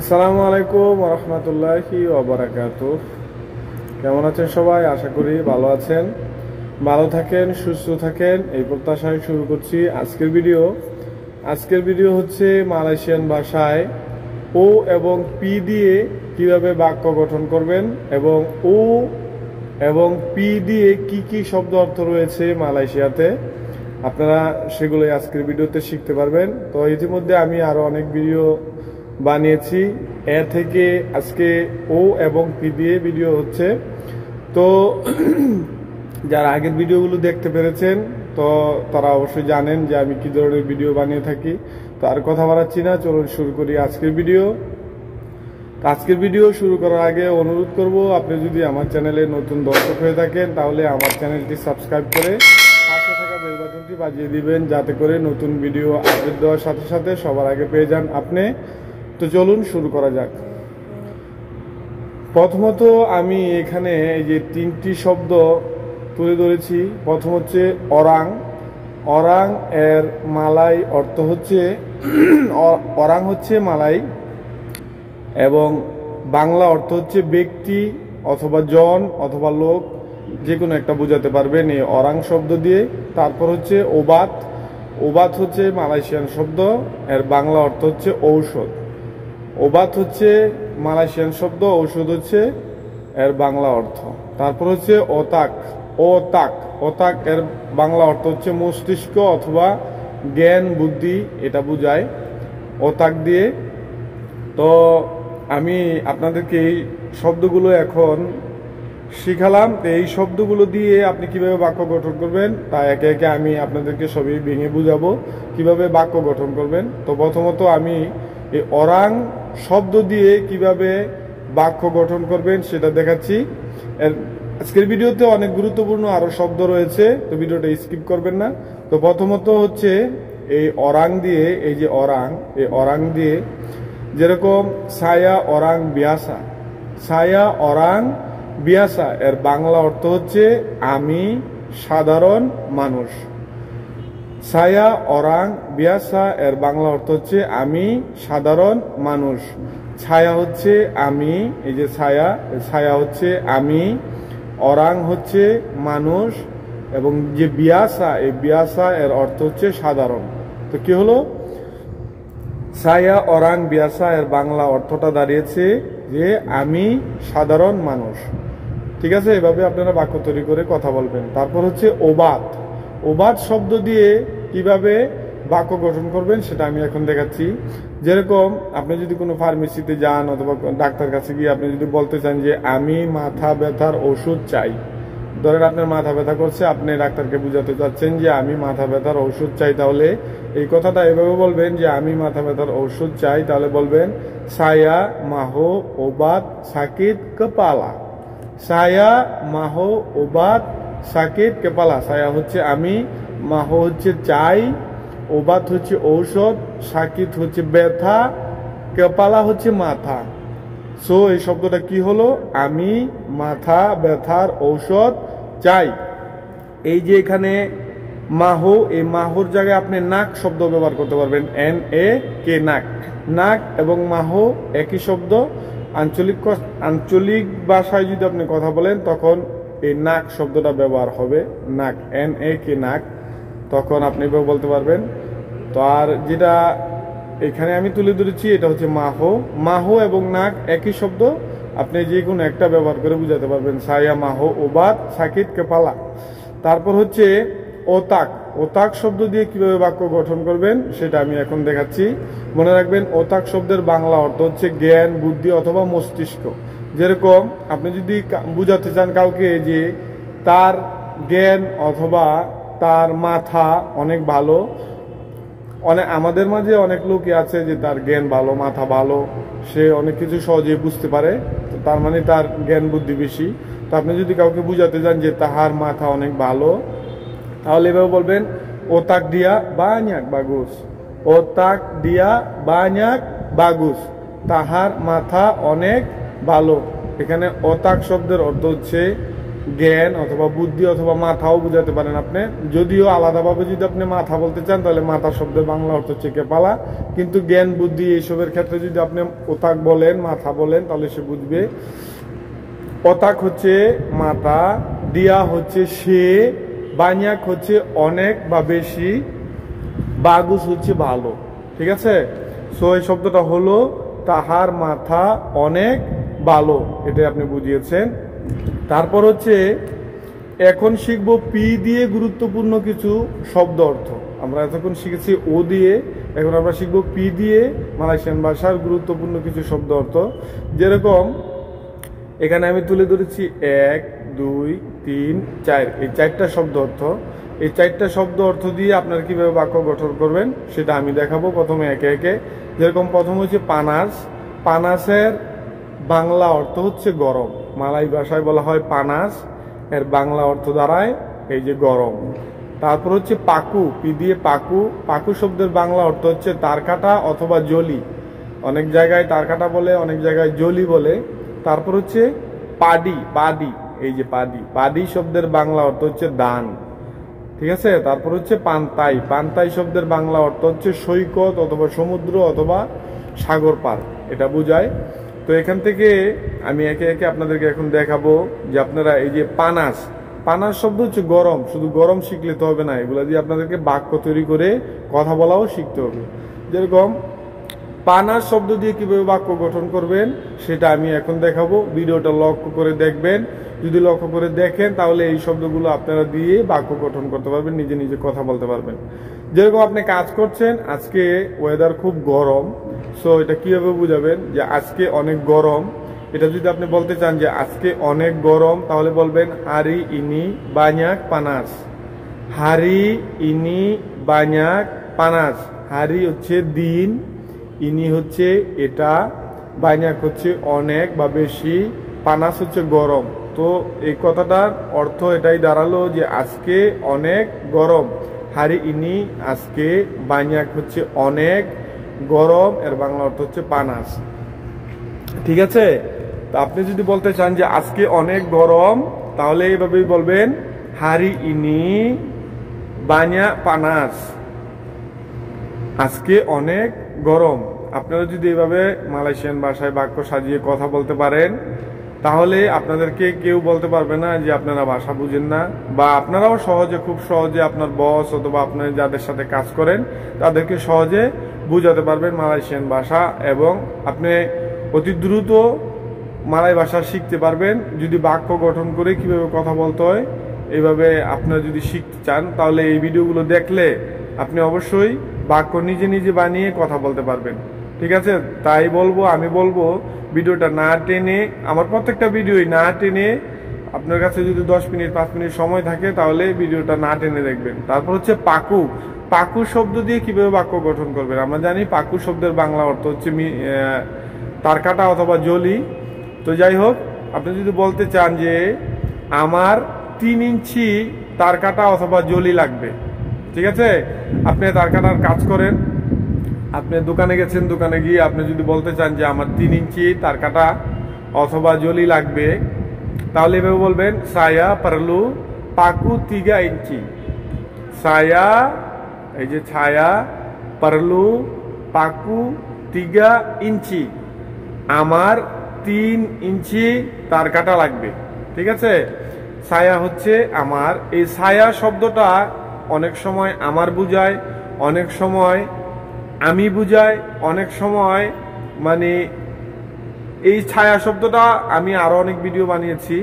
আসসালামু আলাইকুম রহমতুল্লাহি কেমন আছেন সবাই? আশা করি ভালো আছেন। ভালো থাকেন, সুস্থ থাকেন, এই প্রত্যাশায় শুরু করছি আজকের ভিডিও। আজকের ভিডিও হচ্ছে মালয়েশিয়ান ভাষায় ও এবং পি দিয়ে কীভাবে বাক্য গঠন করবেন এবং ও এবং পি দিয়ে কি কি শব্দ অর্থ রয়েছে মালয়েশিয়াতে। আপনারা সেগুলোই আজকের ভিডিওতে শিখতে পারবেন। তো ইতিমধ্যে আমি আরও অনেক ভিডিও বানিয়েছি। এ থেকে আজকে ও এবং পি দিয়ে ভিডিও হচ্ছে। তো যারা আগের ভিডিওগুলো দেখতে পেরেছেন, তো তারা অবশ্যই জানেন যে আমি কি ধরনের ভিডিও বানিয়ে থাকি। তো আর কথা বাড়াচ্ছি না, চলুন শুরু করি আজকের ভিডিও। আজকের ভিডিও শুরু করার আগে অনুরোধ করব, আপনি যদি আমার চ্যানেলে নতুন দর্শক হয়ে থাকেন, তাহলে আমার চ্যানেলটি সাবস্ক্রাইব করে পাশে থাকা বেল বাটনটি বাজিয়ে দিবেন, যাতে করে নতুন ভিডিও আপডেট দেওয়ার সাথে সাথে সবার আগে পেয়ে যান আপনি। তো চলুন শুরু করা যাক। প্রথমত আমি এখানে এই যে তিনটি শব্দ তুলে ধরেছি। প্রথম হচ্ছে অরাং। অরাং এর মালাই অর্থ হচ্ছে অরাং হচ্ছে মালাই এবং বাংলা অর্থ হচ্ছে ব্যক্তি অথবা জন অথবা লোক যে কোনো একটা বোঝাতে পারবেন এই অরাং শব্দ দিয়ে। তারপর হচ্ছে ওবাত। ওবাত হচ্ছে মালয়েশিয়ান শব্দ। এর বাংলা অর্থ হচ্ছে ঔষধ। ওবাত হচ্ছে মালয়েশিয়ান শব্দ, ঔষধ হচ্ছে এর বাংলা অর্থ। তারপর হচ্ছে ওতাক ওতাক ওতাক এর বাংলা অর্থ হচ্ছে মস্তিষ্ক অথবা জ্ঞান, বুদ্ধি, এটা বুঝায় ওতাক দিয়ে। তো আমি আপনাদেরকে এই শব্দগুলো এখন শিখালাম। তো এই শব্দগুলো দিয়ে আপনি কীভাবে বাক্য গঠন করবেন, তা একে একে আমি আপনাদেরকে সবই ভেঙে বুঝাবো। কীভাবে বাক্য গঠন করবেন? তো প্রথমত আমি এই অরাং শব্দ দিয়ে কীভাবে বাক্য গঠন করবেন সেটা দেখাচ্ছি। আজকের ভিডিওতে অনেক গুরুত্বপূর্ণ আরও শব্দ রয়েছে, তো ভিডিওটা স্কিপ করবেন না। তো প্রথমত হচ্ছে এই অরাং দিয়ে, এই যে অরাং, এই অরাং দিয়ে যেরকম ছায়া অরাং বিয়াসা ছায়া অরাং বিয়াসা, এর বাংলা অর্থ হচ্ছে আমি সাধারণ মানুষ। ছায়া, অরাং, বিয়াসা, এর বাংলা অর্থ হচ্ছে আমি সাধারণ মানুষ। ছায়া হচ্ছে আমি, এই যে ছায়া ছায়া হচ্ছে আমি, অরাং হচ্ছে মানুষ, এবং যে বিয়াসা, এই বিয়াসা এর অর্থ হচ্ছে সাধারণ। তো কি হলো? ছায়া, অরাং, বিয়াসা এর বাংলা অর্থটা দাঁড়িয়েছে যে আমি সাধারণ মানুষ। ঠিক আছে? এভাবে আপনারা বাক্য তৈরি করে কথা বলবেন। তারপর হচ্ছে ওবাদ ওবাদ শব্দ দিয়ে কীভাবে বাক্য গঠন করবেন সেটা আমি এখন দেখাচ্ছি। যেরকম আপনি যদি কোনো ফার্মেসিতে যান অথবা ডাক্তার কাছে গিয়ে আপনি যদি বলতে চান যে, আমি মাথা ব্যথার ওষুধ চাই। ধরেন আপনার মাথা ব্যথা করছে, আপনি ডাক্তারকে বুঝাতে চাচ্ছেন যে, আমি মাথা ব্যথার ওষুধ চাই। তাহলে এই কথাটা এভাবে বলবেন যে, আমি মাথা ব্যথার ওষুধ চাই। তাহলে বলবেন, সায়া মাহো ওবাদ সাকিত কপালা। সায়া মাহো ওবাদ সাকিত কেপালা সায়া হচ্ছে আমি মাহো হচ্ছে চাই ওবাত হচ্ছে ঔষধ সাকিত হচ্ছে ব্যথা, কেপালা হচ্ছে মাথা। সো এই শব্দটা কি হলো? আমি, মাথা, ব্যথার ঔষধ, চাই। এই যে এখানে মাহো, এই মাহোর জায়গায় আপনি নাক শব্দ ব্যবহার করতে পারবেন। এন এ কে নাক। নাক এবং মাহো একই শব্দ। আঞ্চলিক আঞ্চলিক ভাষায় যদি আপনি কথা বলেন, তখন এই নাক শব্দটা ব্যবহার হবে, নাক এন এ কে নাক। তখন আপনি বলতে পারবেন, তো আর যেটা এখানে আমি তুলে ধরেছি, এটা হচ্ছে মাহো। মাহো এবং নাক একই শব্দ, আপনি যে কোনো একটা ব্যবহার করে বুঝাতে পারবেন। সায়া, মাহো, ওবাদ সাকিত কেপালা তারপর হচ্ছে ওতাক। ওতাক শব্দ দিয়ে কীভাবে বাক্য গঠন করবেন, সেটা আমি এখন দেখাচ্ছি। মনে রাখবেন, ওতাক শব্দের বাংলা অর্থ হচ্ছে জ্ঞান, বুদ্ধি অথবা মস্তিষ্ক। যেরকম আপনি যদি বুঝাতে চান কাউকে যে তার জ্ঞান অথবা তার মাথা অনেক ভালো অনেক আমাদের মাঝে অনেক লোকই আছে যে তার জ্ঞান ভালো, মাথা ভালো, সে অনেক কিছু সহজে বুঝতে পারে, তো তার মানে তার জ্ঞান বুদ্ধি বেশি। তো আপনি যদি কাউকে বুঝাতে চান যে তাহার মাথা অনেক ভালো, তাহলে এভাবে বলবেন, ও তাক দিয়া বানিয়াক বাগুস, ও তাক দিয়া বানিয়াক বাগুস, তাহার মাথা অনেক ভালো। এখানে অতাক শব্দের অর্থ হচ্ছে জ্ঞান অথবা বুদ্ধি অথবা মাথাও বুঝাতে পারেন আপনি। যদিও আলাদাভাবে যদি আপনি মাথা বলতে চান, তাহলে মাথা শব্দের বাংলা অর্থ হচ্ছে কেপালা কিন্তু জ্ঞান, বুদ্ধি এইসবের ক্ষেত্রে যদি আপনি ওতাক বলেন, মাথা বলেন, তাহলে সে বুঝবে। পতাক হচ্ছে মাথা, দিয়া হচ্ছে সে, বানিয়াক হচ্ছে অনেক বা বেশি, বাগুস হচ্ছে ভালো। ঠিক আছে? সো এই শব্দটা হলো তাহার মাথা অনেক ভালো, এটাই আপনি বুঝিয়েছেন। তারপর হচ্ছে, এখন শিখব পি দিয়ে গুরুত্বপূর্ণ কিছু শব্দ অর্থ। আমরা এতক্ষণ শিখেছি ও দিয়ে, এখন আমরা শিখব পি দিয়ে মালয়েশিয়ান ভাষার গুরুত্বপূর্ণ কিছু শব্দ অর্থ। যেরকম, এখানে আমি তুলে ধরেছি এক, দুই, তিন, চার। এই চারটা শব্দ অর্থ। এই চারটা শব্দ অর্থ দিয়ে আপনারা কীভাবে বাক্য গঠন করবেন, সেটা আমি দেখাবো প্রথমে একে একে। যেরকম প্রথম হচ্ছে পানাস। পানাসের বাংলা অর্থ হচ্ছে গরম। মালাই ভাষায় বলা হয় পানাস, এর বাংলা অর্থ দাঁড়ায় এই যে গরম। তারপর হচ্ছে পাকু, পি দিয়ে পাকু। পাকু শব্দের বাংলা অর্থ হচ্ছে তারকাটা অথবা জলি। অনেক জায়গায় তারকাটা বলে, অনেক জায়গায় জলি বলে। তারপর হচ্ছে পাডি পাডি, এই যে পাডি। পাডি শব্দের বাংলা অর্থ হচ্ছে দান ঠিক আছে? তারপর হচ্ছে পান্তাই। পান্তাই শব্দের বাংলা অর্থ হচ্ছে সৈকত অথবা সমুদ্র অথবা সাগর পার। এটা বোঝায় তো এখান থেকে আমি একে একে আপনাদেরকে এখন দেখাবো যে আপনারা এই যে পানাস পানাস শব্দ হচ্ছে গরম, শুধু গরম শিখলে তো হবে না, এগুলা দিয়ে আপনাদেরকে বাক্য তৈরি করে কথা বলাও শিখতে হবে। যেরকম, পানাস শব্দ দিয়ে কীভাবে বাক্য গঠন করবেন, সেটা আমি এখন দেখাবো, ভিডিওটা লক্ষ্য করে দেখবেন। যদি লক্ষ্য করে দেখেন, তাহলে এই শব্দগুলো আপনারা দিয়ে বাক্য গঠন করতে পারবেন, নিজে নিজে কথা বলতে পারবেন। যেরকম আপনি কাজ করছেন, আজকে ওয়েদার খুব গরম সো এটা কীভাবে বুঝাবেন? যে আজকে অনেক গরম। এটা যদি আপনি বলতে চান যে আজকে অনেক গরম, তাহলে বলবেন, হারি ইনি বাኛক পানাস। হারি ইনি বাኛক পানাস। হারি হচ্ছে দিন, ইনি হচ্ছে এটা। বাইনাক হচ্ছে অনেক বা বেশি, পানাস হচ্ছে গরম। তো এই কথাটার অর্থ এটাই দাঁড়াল যে আজকে অনেক গরম। হারি ইনি, আজকে বাইনাক হচ্ছে অনেক গরম, এর বাংলা অর্থ হচ্ছে পানাস। ঠিক আছে? আপনি যদি বলতে চান যে আজকে অনেক গরম, তাহলে এইভাবেই বলবেন, হারি ইনি বানিয়া পানাস। আজকে অনেক গরম। আপনারা যদি এভাবে মালয়েশিয়ান ভাষায় বাক্য সাজিয়ে কথা বলতে পারেন তাহলে আপনাদেরকে কেউ বলতে পারবে না যে আপনারা ভাষা বুঝেন না, বা আপনারাও সহজে, খুব সহজে আপনার বস অথবা আপনার যাদের সাথে কাজ করেন, তাদেরকে সহজে বুঝাতে পারবেন মালয়েশিয়ান ভাষা এবং আপনি অতি দ্রুত মালয় ভাষা শিখতে পারবেন। যদি বাক্য গঠন করে কীভাবে কথা বলতে হয়, এইভাবে আপনারা যদি শিখতে চান, তাহলে এই ভিডিওগুলো দেখলে আপনি অবশ্যই বাক্য নিজে নিজে বানিয়ে কথা বলতে পারবেন। ঠিক আছে? তাই বলব আমি বলব ভিডিওটা না টেনে আমার প্রত্যেকটা ভিডিওই না টেনে আপনার কাছে যদি দশ মিনিট পাঁচ মিনিট সময় থাকে তাহলে ভিডিওটা না টেনে দেখবেন। তারপর হচ্ছে পাকু। পাকু শব্দ দিয়ে কীভাবে বাক্য গঠন করবেন? আমরা জানি পাকু শব্দের বাংলা অর্থ হচ্ছে আহ, তারকাটা অথবা জলি। তো যাই হোক আপনি যদি বলতে চান যে আমার তিন ইঞ্চি তারকাটা অথবা জলি লাগবে ঠিক আছে? আপনি তারকাটার কাজ করেন। আপনি দোকানে গেছেন, দোকানে গিয়ে আপনি যদি বলতে চান যে আমার তিন ইঞ্চি তারকাটা অথবা জলি লাগবে, তাহলে এভাবে বলবেন, সায়া পারলু পাকু তিগা ইঞ্চি। সায়া, এই যে ছায়া, পারলু পাকু তিগা ইঞ্চি। আমার তিন ইঞ্চি, তার কাটা লাগবে। ঠিক আছে? ছায়া হচ্ছে আমার। এই ছায়া শব্দটা অনেক সময় আমার বুঝায়, অনেক সময় আমি বুঝাই অনেক সময় মানে এই ছায়া শব্দটা আমি আরও অনেক ভিডিও বানিয়েছি।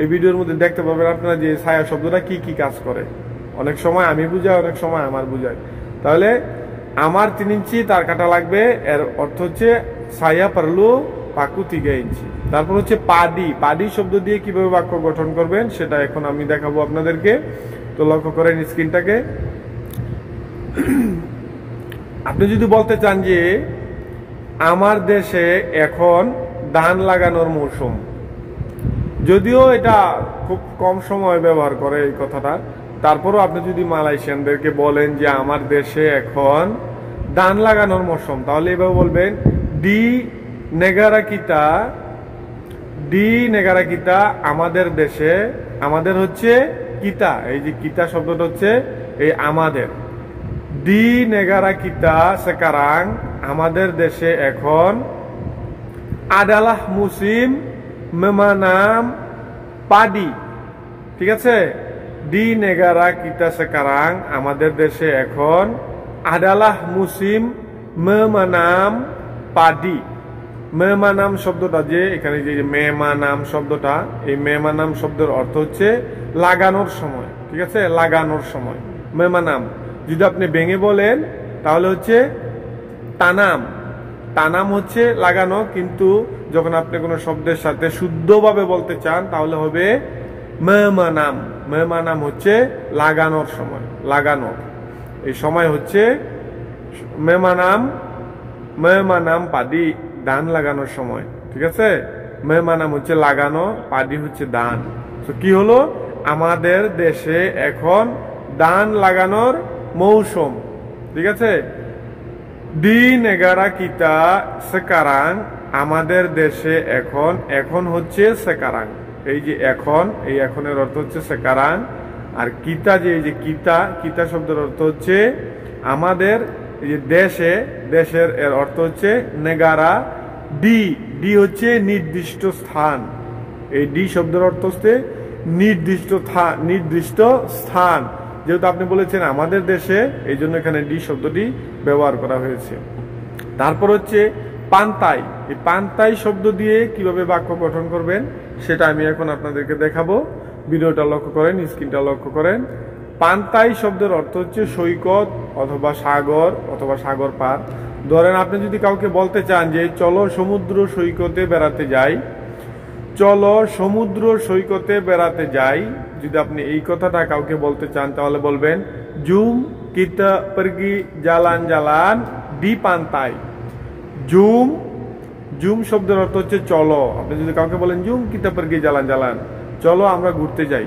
এই ভিডিওর মধ্যে দেখতে পাবেন আপনারা যে ছায়া শব্দটা কি কি কাজ করে। অনেক সময় আমি বুঝাই, অনেক সময় আমার বুঝাই। তাহলে আমার তিন ইঞ্চি, তার কাটা লাগবে, এর অর্থ হচ্ছে ছায়া পারলু পাকু তিগা ইঞ্চি। তারপর হচ্ছে পাডি। পাডি শব্দ দিয়ে কীভাবে বাক্য গঠন করবেন, সেটা এখন আমি দেখাবো আপনাদেরকে। তো লক্ষ্য করেন স্ক্রিনটাকে আপনি যদি বলতে চান যে আমার দেশে এখন ধান লাগানোর মৌসুম, যদিও এটা খুব কম সময় ব্যবহার করে এই কথাটা, তারপরও আপনি যদি মালয়েশিয়ানদেরকে বলেন যে আমার দেশে এখন ধান লাগানোর মৌসুম, তাহলে এভাবে বলবেন, ডি নেগারাকিতা ডি নেগারাকিতা আমাদের দেশে, আমাদের হচ্ছে কিতা। এই যে কিতা শব্দটা হচ্ছে এই আমাদের। দি নেগারা কিতা সেকারাং আমাদের দেশে এখন আদালাহ মুসিম মেমানাম পাডি। ঠিক আছে? দি নেগারা কিতা সেকারাং আমাদের দেশে এখন আদালাহ মুসিম মেমানাম পাডি। মেমানাম শব্দটা যে এখানে যে মেমানাম শব্দটা, এই মেমানাম শব্দের অর্থ হচ্ছে লাগানোর সময়। ঠিক আছে? লাগানোর সময়। মেমানাম যদি আপনি ভেঙে বলেন, তাহলে হচ্ছে তানাম। তানাম হচ্ছে লাগানো, কিন্তু যখন আপনি কোনো শব্দের সাথে শুদ্ধভাবে বলতে চান, তাহলে হবে মেমানাম। মেমানাম হচ্ছে লাগানোর সময় লাগানোর এই সময় হচ্ছে মেমানাম মেমানাম পাদি ধান লাগানোর সময়, ঠিক আছে? মেহমানাম হচ্ছে লাগানো পাডি হচ্ছে ধান তো কি হলো? আমাদের দেশে এখন ধান লাগানোর মৌসুম। ঠিক আছে? দিন এগারা কিতা সেকারাং, আমাদের দেশে এখন এখন হচ্ছে সেকারাং। এই যে এখন, এই এখনের অর্থ হচ্ছে সেকারাং। আর কিতা যে, এই যে কিতা কিতা শব্দের অর্থ হচ্ছে আমাদের এই যে দেশে, দেশের এর অর্থ হচ্ছে নেগারা। ডি ডি হচ্ছে নির্দিষ্ট স্থান। এই ডি শব্দের অর্থ হচ্ছে নির্দিষ্ট নির্দিষ্ট স্থান। যেহেতু আপনি বলেছেন আমাদের দেশে এই জন্য এখানে ডি শব্দটি ব্যবহার করা হয়েছে। তারপর হচ্ছে পান্তাই। এই পান্তাই শব্দ দিয়ে কীভাবে বাক্য গঠন করবেন, সেটা আমি এখন আপনাদেরকে দেখাবো। ভিডিওটা লক্ষ্য করেন, স্ক্রিনটা লক্ষ্য করেন। পান্তাই শব্দের অর্থ হচ্ছে সৈকত অথবা সাগর অথবা সাগর পার। ধরেন আপনি যদি কাউকে বলতে চান যে, চলো সমুদ্র সৈকতে বেড়াতে যাই। চলো সমুদ্র সৈকতে বেড়াতে যাই। যদি আপনি এই কথাটা কাউকে বলতে চান, তাহলে বলবেন, জুম কিতা পরগি জালান জালান দি পান্তাই জুম জুম শব্দের অর্থ হচ্ছে চলো। আপনি যদি কাউকে বলেন, জুম কিতা পরগি জালান জালান, চলো আমরা ঘুরতে যাই।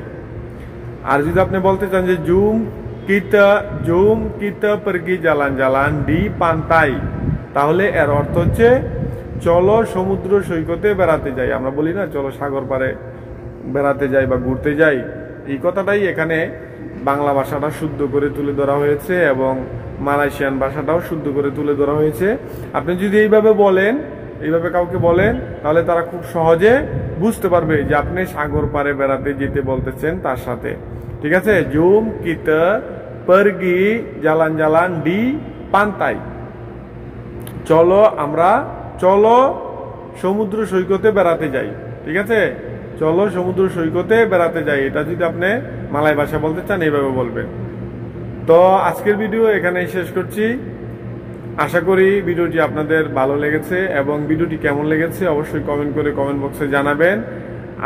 আর যদি আপনি বলতে চান যে, জুম kita jum kita pergi jalan-jalan di pantai তাহলে এর অর্থ হচ্ছে, চলো সমুদ্র সৈকতে বেড়াতে যাই। আমরা বলি না, চলো সাগর পারে বেড়াতে যাই বা ঘুরতে যাই। এই কথাটাই এখানে বাংলা ভাষাটা শুদ্ধ করে তুলে ধরা হয়েছে এবং মালয়েশিয়ান ভাষাটাও শুদ্ধ করে তুলে ধরা হয়েছে। আপনি যদি এইভাবে বলেন, এইভাবে কাউকে বলেন, তাহলে তারা খুব সহজে বুঝতে পারবে যে আপনি সাগর পারে বেড়াতে যেতে বলতেছেন তার সাথে। ঠিক আছে? জুম কিত pergi jalan-jalan ডি পান্তাই। চলো আমরা, চলো সমুদ্র সৈকতে বেড়াতে যাই। ঠিক আছে? চলো সমুদ্র সৈকতে বেড়াতে যাই। এটা যদি আপনি মালাই ভাষা বলতে চান, এইভাবে বলবেন। তো আজকের ভিডিও এখানেই শেষ করছি। আশা করি ভিডিওটি আপনাদের ভালো লেগেছে এবং ভিডিওটি কেমন লেগেছে অবশ্যই কমেন্ট করে কমেন্ট বক্সে জানাবেন।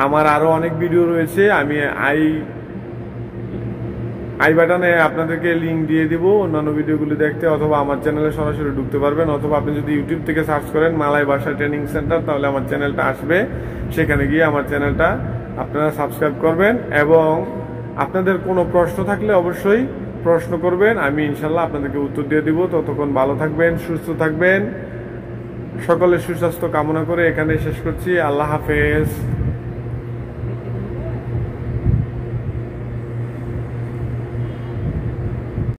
আমার আরও অনেক ভিডিও রয়েছে। আমি আই আই বাটনে আপনাদেরকে লিঙ্ক দিয়ে দিব, অন্যান্য ভিডিওগুলি দেখতে, অথবা আমার চ্যানেলে সরাসরি ঢুকতে পারবেন, অথবা আপনি যদি ইউটিউব থেকে সার্চ করেন মালাই ভাষা ট্রেনিং সেন্টার তাহলে আমার চ্যানেলটা আসবে। সেখানে গিয়ে আমার চ্যানেলটা আপনারা সাবস্ক্রাইব করবেন, এবং আপনাদের কোনো প্রশ্ন থাকলে অবশ্যই প্রশ্ন করবেন, আমি ইনশাল্লাহ আপনাদেরকে উত্তর দিয়ে দিব। ততক্ষণ ভালো থাকবেন, সুস্থ থাকবেন। সকলের সুস্বাস্থ্য কামনা করে এখানে শেষ করছি। আল্লাহ হাফেজ।